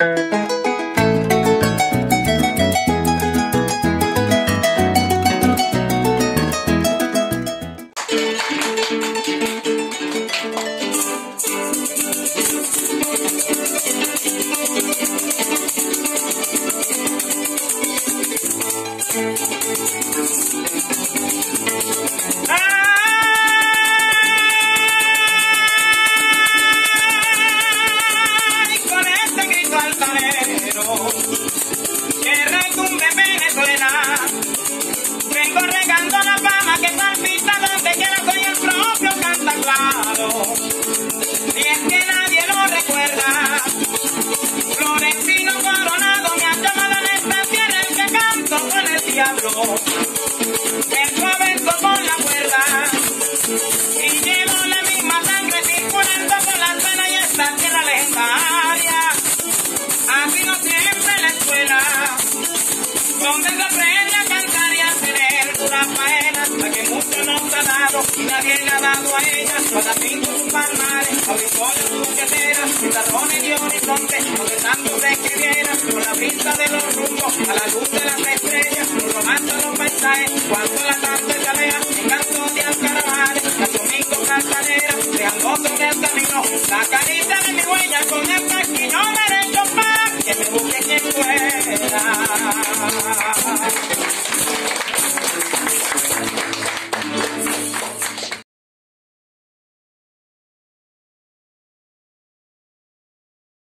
Thank que retumbe Venezuela. Vengo regando la fama que palpita donde quiera soy el propio cantaclado. Y es que nadie lo recuerda. Florentino Coronado me ha llamado en esta tierra el que canto con el diablo. Yo vengo a aprender a cantar y a tener una faena, la que mucho nos ha dado y nadie le ha dado a ella. Para pintos, palmares, auditorios, buqueteras, guitarrones, guiones, contes, donde tanto se escribiera, con la vista de los rumbos, a la luz de las estrellas, con lo alto los paisajes, cuando la tarde se aleja, en cantos de alcaravanes, las domingos cantaneras, dejando sobre el camino la carita de mi huella con el